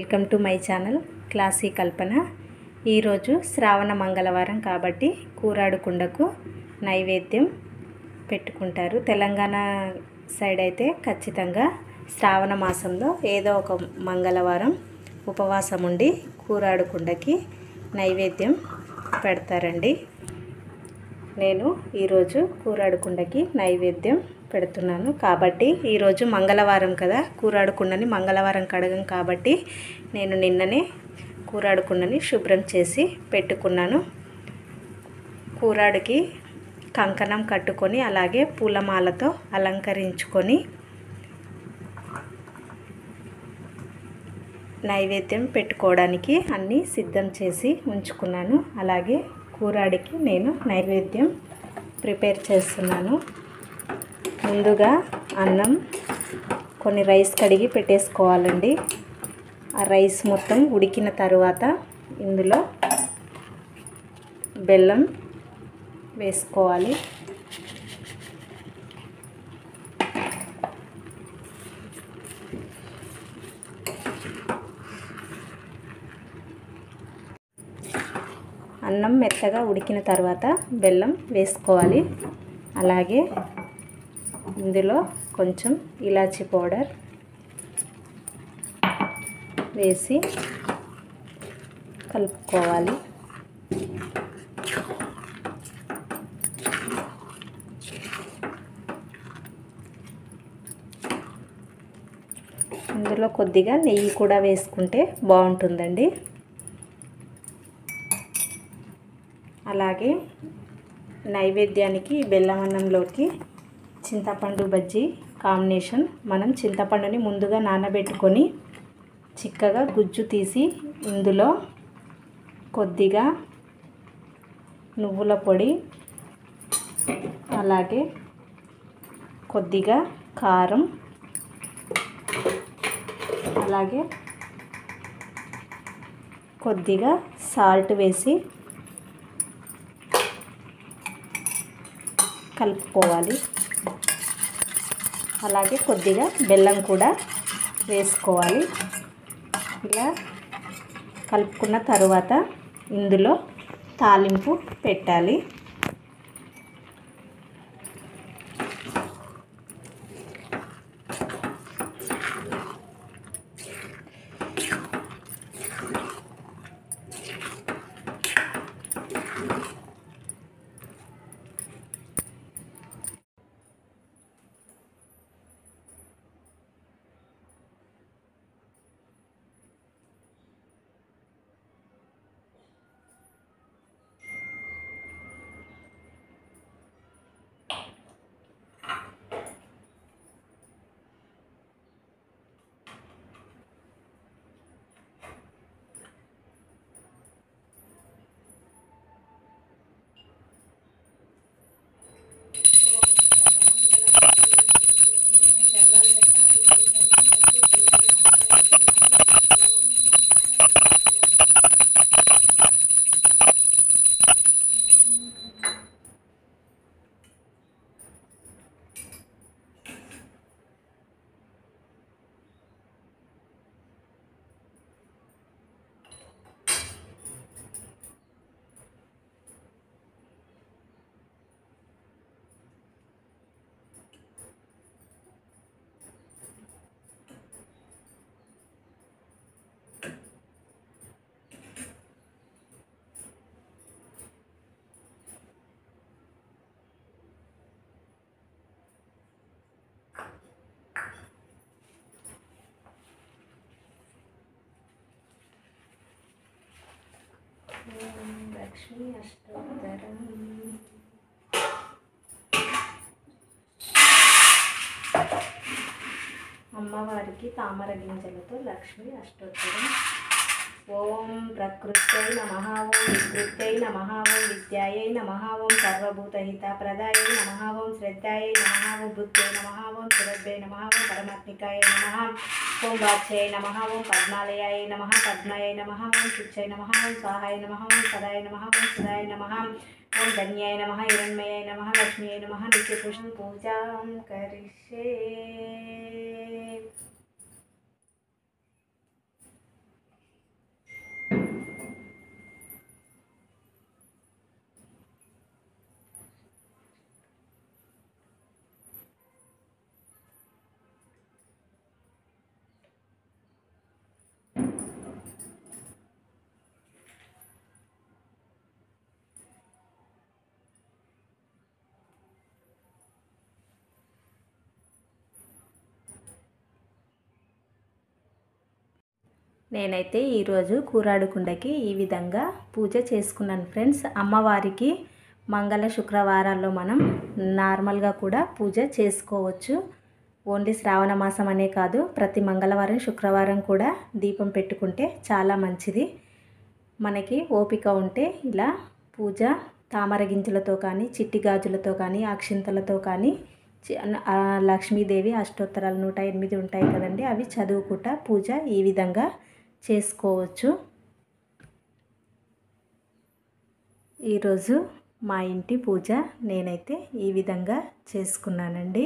Welcome to my channel classy Kalpana. ఈరోజు శ్రావణ మంగళవారం కాబట్టి కూరాడుకుండకు నైవేద్యం పెట్టుకుంటారు. తెలంగాణ సైడ్ అయితే ఖచ్చితంగా శ్రావణ మాసంలో ఏదో ఒక మంగళవారం ఉపవాసం ఉండి కూరాడుకుండకి నైవేద్యం పెడతారండి. నేను ఈరోజు కూరాడుకుండకి నైవేద్యం పెడుతున్నాను. కాబట్టి ఈరోజు మంగళవారం కదా కూరాడుకుండని మంగళవారం కడగం కాబట్టి నేను నిన్ననే కూరాడుకుండని శుభ్రం చేసి పెట్టుకున్నాను. కూరాడుకి కంకణం కట్టుకొని అలాగే పూలమాలతో అలంకరించుకొని నైవేద్యం పెట్టుకోవడానికి అన్నీ సిద్ధం చేసి ఉంచుకున్నాను. అలాగే కూరాడికి నేను నైవేద్యం ప్రిపేర్ చేస్తున్నాను. ముందుగా అన్నం కొన్ని రైస్ కడిగి పెట్టేసుకోవాలండి. ఆ రైస్ మొత్తం ఉడికిన తర్వాత ఇందులో బెల్లం వేసుకోవాలి. అన్నం మెత్తగా ఉడికిన తర్వాత బెల్లం వేసుకోవాలి. అలాగే ఇందులో కొంచెం ఇలాచీ పౌడర్ వేసి కలుపుకోవాలి. ఇందులో కొద్దిగా నెయ్యి కూడా వేసుకుంటే బాగుంటుందండి. అలాగే నైవేద్యానికి బెల్లమన్నంలోకి చింతపండు బజ్జీ కాంబినేషన్. మనం చింతపండుని ముందుగా నానబెట్టుకొని చిక్కగా గుజ్జు తీసి ఇందులో కొద్దిగా నువ్వుల పొడి అలాగే కొద్దిగా కారం అలాగే కొద్దిగా సాల్ట్ వేసి కలుపుకోవాలి. అలాగే కొద్దిగా బెల్లం కూడా వేసుకోవాలి. ఇలా కలుపుకున్న తరువాత ఇందులో తాలింపు పెట్టాలి. లక్ష్మీ అష్టోత్తరం. అమ్మవారికి తామర గింజలతో లక్ష్మి అష్టోత్తరం. ఓం ప్రకృత్యై నమ ఓం వికృత్యై నమ ఓం విద్యాయై నమ ఓం సర్వభూతహిత ప్రదాయై నమ ఓం శ్రద్ధాయై నమ ఓం బుద్ధై నమ ఓం సురభ్యై నమ ఓం పరమాత్మికాయ నమ ఓం వాచ్యై నమ ఓం పద్మాలయాయ నమ పద్మాయ నమ ఓం శుచ్చై నమ ఓం స్వాహాయ నమ ఓం సదాయ నమ ఓం సుదాయ నమ ఓం ధన్యాయ నమ హిరణ్మయాయ నమ లక్ష్మీయ నమ నిత్యపుష్ణ పూజాం కరిష్యే నేనైతే ఈరోజు కూరాడుకుండకి ఈ విధంగా పూజ చేసుకున్నాను ఫ్రెండ్స్. అమ్మవారికి మంగళ శుక్రవారాల్లో మనం నార్మల్గా కూడా పూజ చేసుకోవచ్చు. ఓన్లీ శ్రావణ మాసం అనే కాదు ప్రతి మంగళవారం శుక్రవారం కూడా దీపం పెట్టుకుంటే చాలా మంచిది. మనకి ఓపిక ఉంటే ఇలా పూజ తామర గింజలతో కానీ చిట్టి గాజులతో కానీ అక్షింతలతో కానీ లక్ష్మీదేవి అష్టోత్తరాలు నూట ఎనిమిది ఉంటాయి కదండి అవి చదువుకుంటా పూజ ఈ విధంగా చేసుకోవచ్చు. ఈరోజు మా ఇంటి పూజ నేనైతే ఈ విధంగా చేసుకున్నానండి.